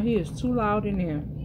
he is too loud in there.